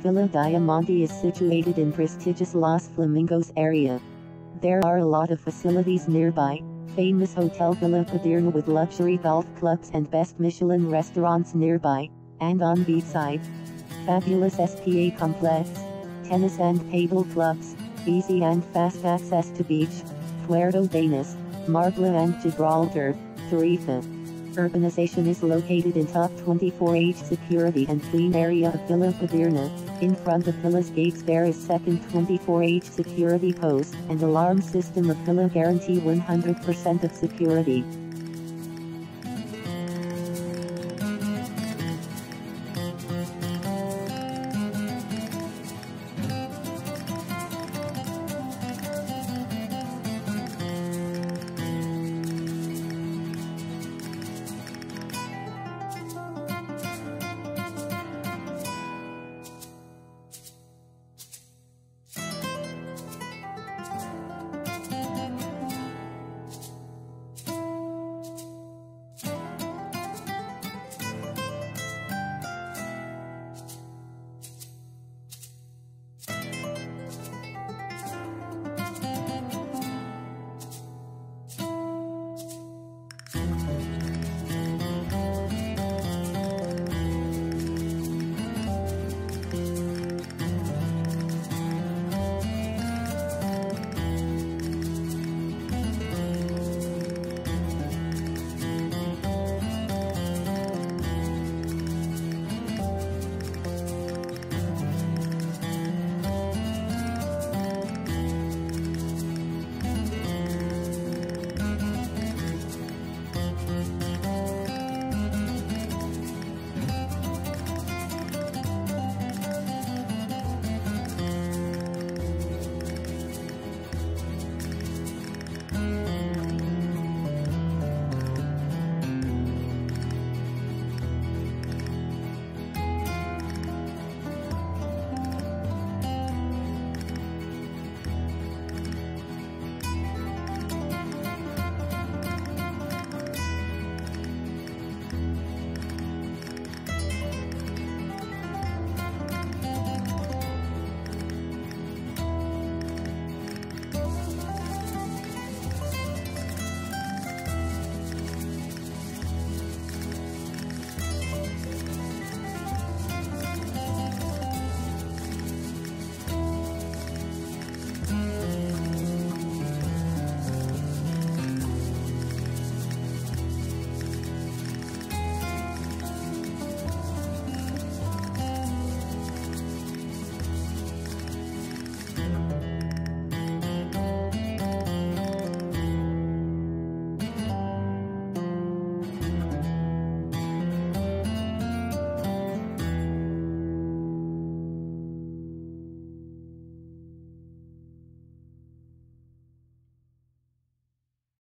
Villa Dia Monte is situated in prestigious Los Flamingos area. There are a lot of facilities nearby, famous Hotel Villa Padierna with luxury golf clubs and best Michelin restaurants nearby, and on beachside. Fabulous SPA complex, tennis and padel clubs, easy and fast access to beach, Puerto Banus, Marbella and Gibraltar, Tarifa. Urbanization is located in top 24H security and clean area of Villa Padierna. In front of Villa's gates there is second 24H security post and alarm system of Villa guarantee 100% of security.